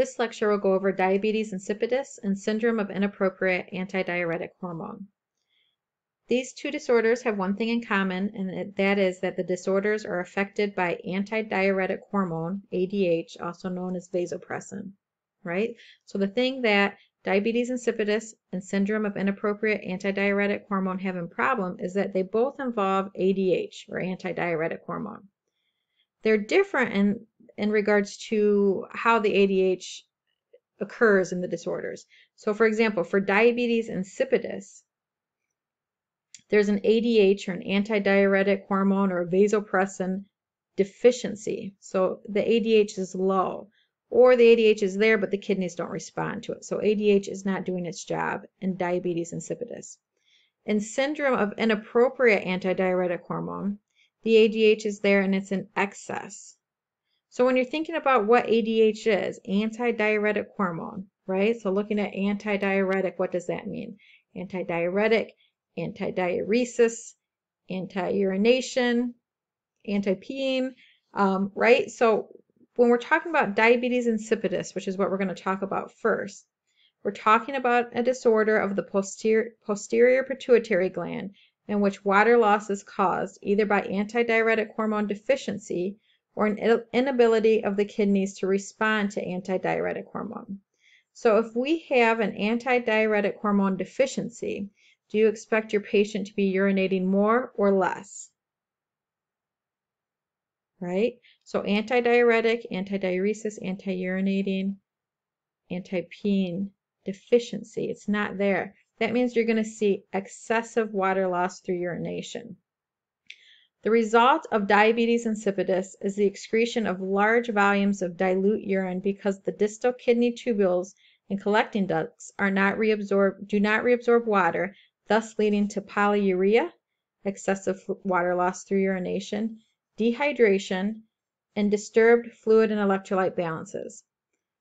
This lecture will go over diabetes insipidus and syndrome of inappropriate antidiuretic hormone. These two disorders have one thing in common, and that is that the disorders are affected by antidiuretic hormone, ADH, also known as vasopressin, right? So the thing that diabetes insipidus and syndrome of inappropriate antidiuretic hormone have in problem is that they both involve ADH, or antidiuretic hormone. They're different in, in regards to how the ADH occurs in the disorders. So for example, for diabetes insipidus, there's an ADH or an antidiuretic hormone or vasopressin deficiency. So the ADH is low or the ADH is there but the kidneys don't respond to it. So ADH is not doing its job in diabetes insipidus. In syndrome of inappropriate antidiuretic hormone, the ADH is there and it's in excess. So when you're thinking about what ADH is, antidiuretic hormone, right? So looking at antidiuretic, what does that mean? Antidiuretic, antidiuresis, anti-urination, anti-peeing, um, right? So when we're talking about diabetes insipidus, which is what we're going to talk about first, we're talking about a disorder of the posterior, posterior pituitary gland in which water loss is caused either by antidiuretic hormone deficiency or an inability of the kidneys to respond to antidiuretic hormone. So if we have an antidiuretic hormone deficiency, do you expect your patient to be urinating more or less? Right? So antidiuretic, antidiuresis, anti-urinating, anti-peeing deficiency. It's not there. That means you're going to see excessive water loss through urination. The result of diabetes insipidus is the excretion of large volumes of dilute urine because the distal kidney tubules and collecting ducts do not reabsorb water, thus leading to polyuria, excessive water loss through urination, dehydration, and disturbed fluid and electrolyte balances.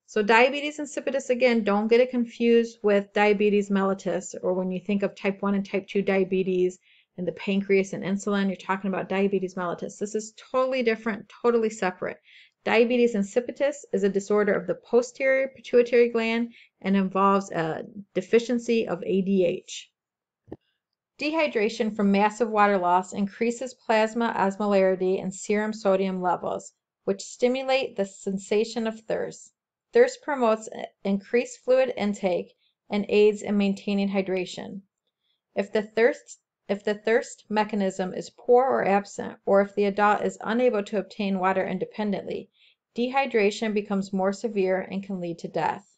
So diabetes insipidus, again, don't get it confused with diabetes mellitus, or when you think of type 1 and type 2 diabetes and the pancreas and insulin, you're talking about diabetes mellitus. This is totally different, totally separate. Diabetes insipidus is a disorder of the posterior pituitary gland and involves a deficiency of ADH. Dehydration from massive water loss increases plasma osmolarity and serum sodium levels, which stimulate the sensation of thirst. Thirst promotes uh, increased fluid intake and aids in maintaining hydration. If the thirst if the thirst mechanism is poor or absent, or if the adult is unable to obtain water independently, dehydration becomes more severe and can lead to death.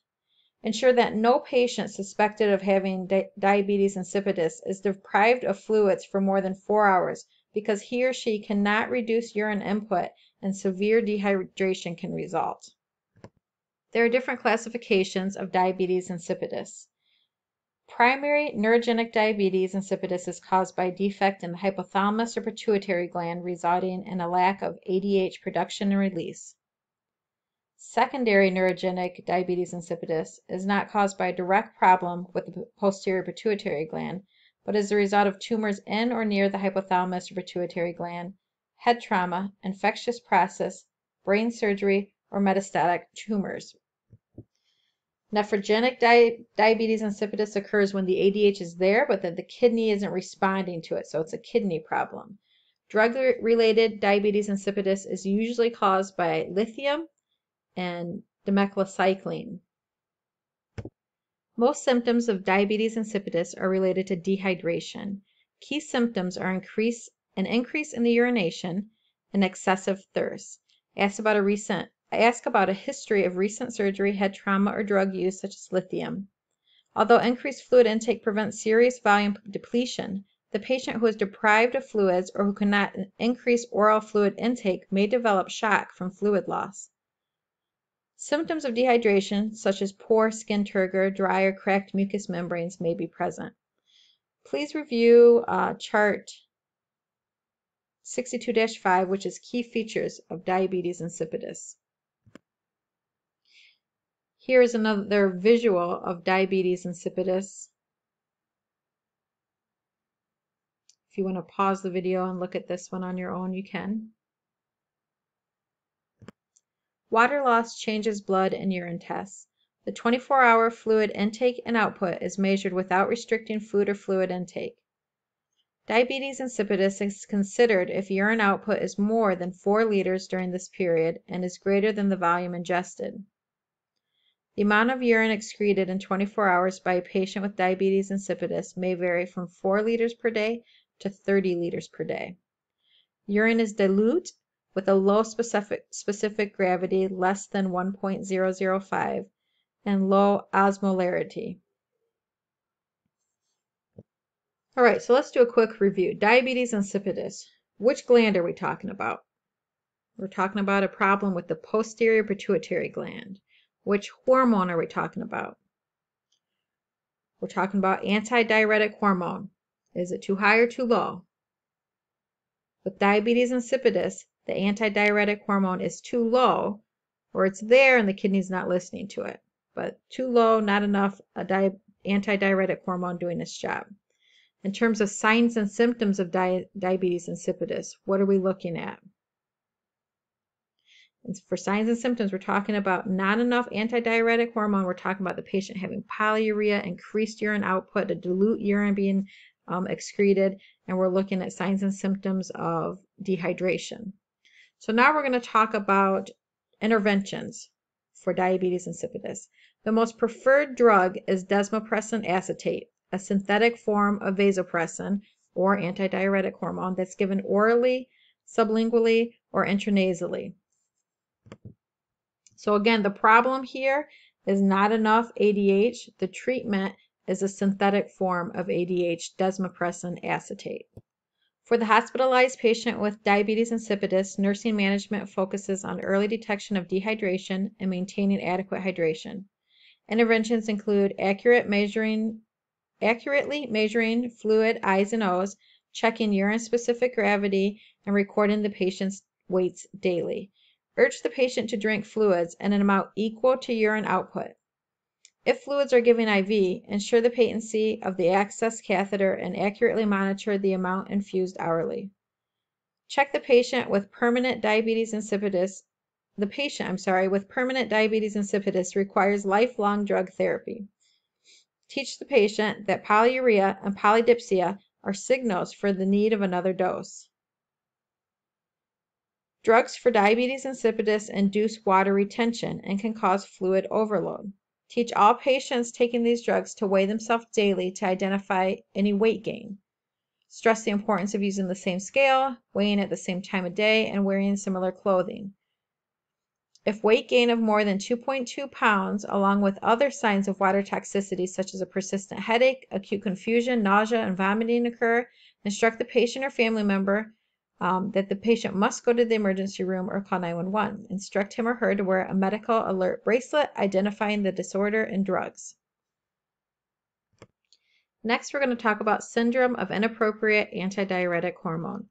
Ensure that no patient suspected of having di diabetes insipidus is deprived of fluids for more than four hours because he or she cannot reduce urine input and severe dehydration can result. There are different classifications of diabetes insipidus. Primary neurogenic diabetes insipidus is caused by defect in the hypothalamus or pituitary gland resulting in a lack of ADH production and release. Secondary neurogenic diabetes insipidus is not caused by a direct problem with the posterior pituitary gland, but is the result of tumors in or near the hypothalamus or pituitary gland, head trauma, infectious process, brain surgery, or metastatic tumors. Nephrogenic di diabetes insipidus occurs when the ADH is there, but that the kidney isn't responding to it, so it's a kidney problem. Drug-related diabetes insipidus is usually caused by lithium and demeclocycline. Most symptoms of diabetes insipidus are related to dehydration. Key symptoms are increase, an increase in the urination and excessive thirst. Ask about a recent I ask about a history of recent surgery, head trauma, or drug use, such as lithium. Although increased fluid intake prevents serious volume depletion, the patient who is deprived of fluids or who cannot increase oral fluid intake may develop shock from fluid loss. Symptoms of dehydration, such as poor skin turgor, dry or cracked mucous membranes, may be present. Please review uh, chart 62-5, which is key features of diabetes insipidus. Here is another visual of diabetes insipidus. If you want to pause the video and look at this one on your own, you can. Water loss changes blood and urine tests. The 24 hour fluid intake and output is measured without restricting food or fluid intake. Diabetes insipidus is considered if urine output is more than 4 liters during this period and is greater than the volume ingested. The amount of urine excreted in 24 hours by a patient with diabetes insipidus may vary from 4 liters per day to 30 liters per day. Urine is dilute with a low specific, specific gravity less than 1.005 and low osmolarity. All right, so let's do a quick review. Diabetes insipidus. Which gland are we talking about? We're talking about a problem with the posterior pituitary gland. Which hormone are we talking about? We're talking about antidiuretic hormone. Is it too high or too low? With diabetes insipidus, the antidiuretic hormone is too low, or it's there and the kidney's not listening to it. But too low, not enough antidiuretic hormone doing its job. In terms of signs and symptoms of di- diabetes insipidus, what are we looking at? And for signs and symptoms, we're talking about not enough antidiuretic hormone. We're talking about the patient having polyuria, increased urine output, a dilute urine being um, excreted, and we're looking at signs and symptoms of dehydration. So now we're going to talk about interventions for diabetes insipidus. The most preferred drug is desmopressin acetate, a synthetic form of vasopressin or antidiuretic hormone that's given orally, sublingually, or intranasally. So again, the problem here is not enough ADH. The treatment is a synthetic form of ADH, desmopressin acetate. For the hospitalized patient with diabetes insipidus, nursing management focuses on early detection of dehydration and maintaining adequate hydration. Interventions include accurate measuring, accurately measuring fluid I's and O's, checking urine specific gravity, and recording the patient's weights daily. Urge the patient to drink fluids in an amount equal to urine output. If fluids are given IV, ensure the patency of the access catheter and accurately monitor the amount infused hourly. Check the patient with permanent diabetes insipidus. The patient, I'm sorry, with permanent diabetes insipidus requires lifelong drug therapy. Teach the patient that polyuria and polydipsia are signals for the need of another dose. Drugs for diabetes insipidus induce water retention and can cause fluid overload. Teach all patients taking these drugs to weigh themselves daily to identify any weight gain. Stress the importance of using the same scale, weighing at the same time of day, and wearing similar clothing. If weight gain of more than 2.2 pounds, along with other signs of water toxicity such as a persistent headache, acute confusion, nausea, and vomiting occur, instruct the patient or family member um, that the patient must go to the emergency room or call 911. Instruct him or her to wear a medical alert bracelet identifying the disorder and drugs. Next, we're going to talk about syndrome of inappropriate antidiuretic hormone.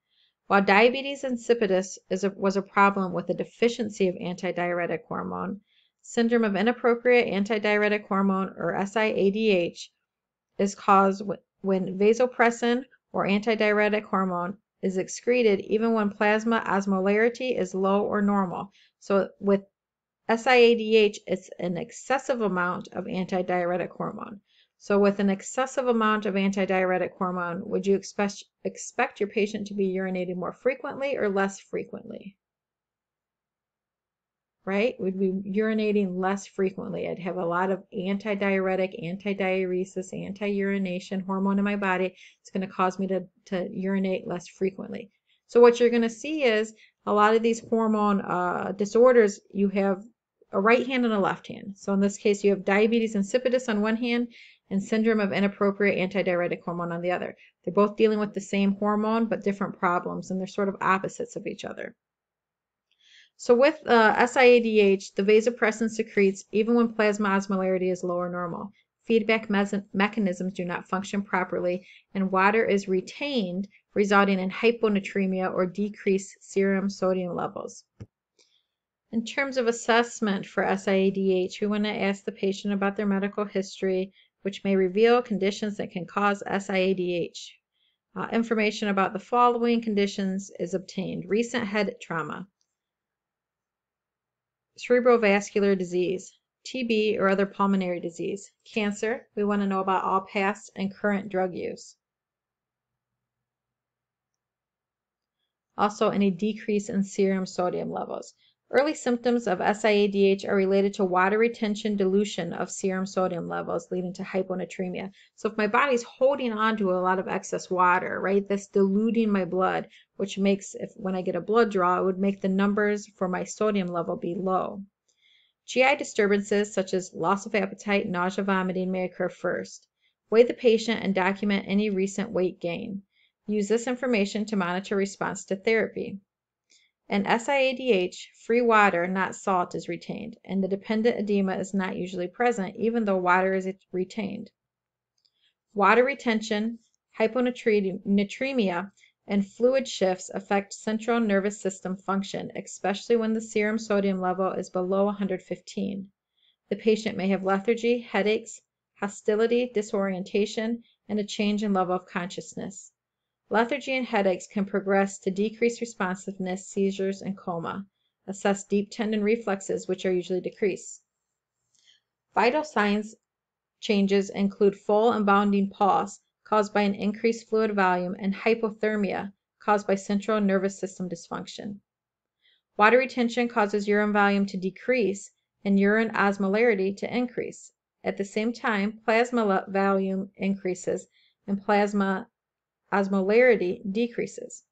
While diabetes insipidus a, was a problem with a deficiency of antidiuretic hormone, syndrome of inappropriate antidiuretic hormone, or SIADH, is caused when vasopressin or antidiuretic hormone is excreted even when plasma osmolarity is low or normal. So with SIADH, it's an excessive amount of antidiuretic hormone. So with an excessive amount of antidiuretic hormone, would you expect, expect your patient to be urinating more frequently or less frequently? Right, We'd be urinating less frequently. I'd have a lot of antidiuretic, antidiuresis, anti-urination hormone in my body. It's going to cause me to, to urinate less frequently. So what you're going to see is a lot of these hormone uh, disorders, you have a right hand and a left hand. So in this case, you have diabetes insipidus on one hand and syndrome of inappropriate antidiuretic hormone on the other. They're both dealing with the same hormone, but different problems, and they're sort of opposites of each other. So with uh, SIADH, the vasopressin secretes even when plasma osmolarity is lower normal. Feedback me mechanisms do not function properly, and water is retained, resulting in hyponatremia or decreased serum sodium levels. In terms of assessment for SIADH, we want to ask the patient about their medical history, which may reveal conditions that can cause SIADH. Uh, information about the following conditions is obtained. Recent head trauma, cerebrovascular disease, TB or other pulmonary disease, cancer. We want to know about all past and current drug use. Also, any decrease in serum sodium levels. Early symptoms of SIADH are related to water retention dilution of serum sodium levels, leading to hyponatremia. So if my body's holding on to a lot of excess water, right, that's diluting my blood, which makes, if when I get a blood draw, it would make the numbers for my sodium level be low. GI disturbances such as loss of appetite, nausea, vomiting may occur first. Weigh the patient and document any recent weight gain. Use this information to monitor response to therapy. In SIADH, free water, not salt, is retained, and the dependent edema is not usually present, even though water is retained. Water retention, hyponatremia, and fluid shifts affect central nervous system function, especially when the serum sodium level is below 115. The patient may have lethargy, headaches, hostility, disorientation, and a change in level of consciousness. Lethargy and headaches can progress to decreased responsiveness, seizures, and coma. Assess deep tendon reflexes, which are usually decreased. Vital signs changes include full and bounding pulse caused by an increased fluid volume and hypothermia caused by central nervous system dysfunction. Water retention causes urine volume to decrease and urine osmolarity to increase. At the same time, plasma volume increases and plasma osmolarity decreases.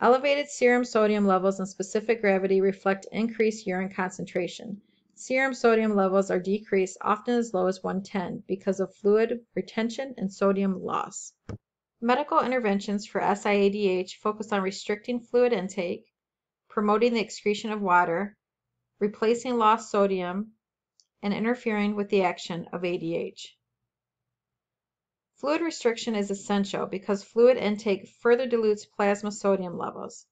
Elevated serum sodium levels and specific gravity reflect increased urine concentration. Serum sodium levels are decreased often as low as 110 because of fluid retention and sodium loss. Medical interventions for SIADH focus on restricting fluid intake, promoting the excretion of water, replacing lost sodium, and interfering with the action of ADH. Fluid restriction is essential because fluid intake further dilutes plasma sodium levels.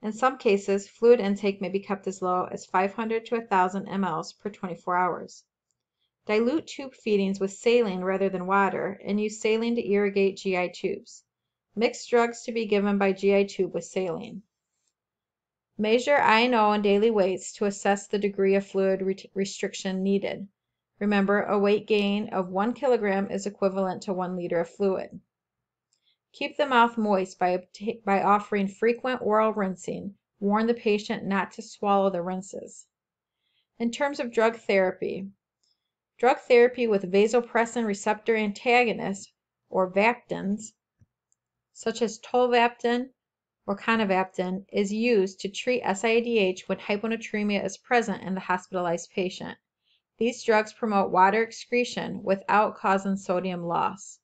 In some cases, fluid intake may be kept as low as 500 to 1,000 mLs per 24 hours. Dilute tube feedings with saline rather than water and use saline to irrigate GI tubes. Mix drugs to be given by GI tube with saline. Measure I&O and daily weights to assess the degree of fluid re restriction needed. Remember, a weight gain of 1 kilogram is equivalent to 1 liter of fluid. Keep the mouth moist by, by offering frequent oral rinsing. Warn the patient not to swallow the rinses. In terms of drug therapy, drug therapy with vasopressin receptor antagonists, or vaptans, such as tolvaptan or conivaptan, is used to treat SIADH when hyponatremia is present in the hospitalized patient. These drugs promote water excretion without causing sodium loss.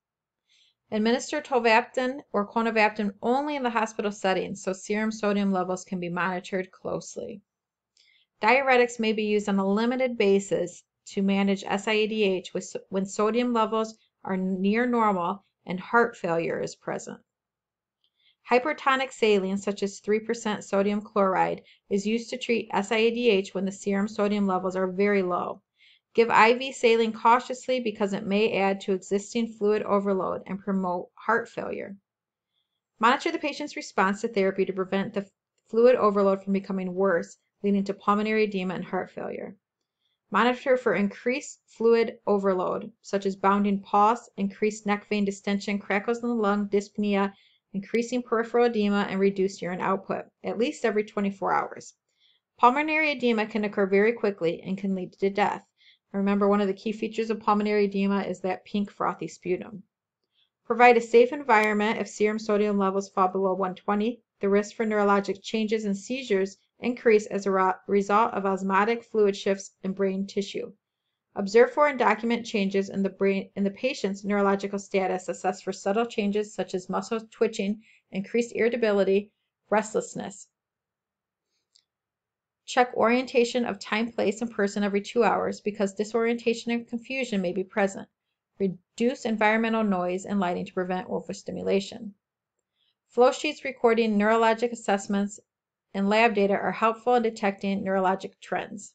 Administer tolvaptan or conivaptan only in the hospital setting so serum sodium levels can be monitored closely. Diuretics may be used on a limited basis to manage SIADH when sodium levels are near normal and heart failure is present. Hypertonic saline, such as 3% sodium chloride, is used to treat SIADH when the serum sodium levels are very low. Give IV saline cautiously because it may add to existing fluid overload and promote heart failure. Monitor the patient's response to therapy to prevent the fluid overload from becoming worse, leading to pulmonary edema and heart failure. Monitor for increased fluid overload, such as bounding pulse, increased neck vein distension, crackles in the lung, dyspnea, increasing peripheral edema, and reduced urine output, at least every 24 hours. Pulmonary edema can occur very quickly and can lead to death. Remember, one of the key features of pulmonary edema is that pink frothy sputum. Provide a safe environment if serum sodium levels fall below 120. The risk for neurologic changes and seizures increase as a result of osmotic fluid shifts in brain tissue. Observe for and document changes in the brain in the patient's neurological status. Assess for subtle changes such as muscle twitching, increased irritability, restlessness. Check orientation of time, place, and person every two hours because disorientation and confusion may be present. Reduce environmental noise and lighting to prevent overstimulation. Flow sheets recording neurologic assessments and lab data are helpful in detecting neurologic trends.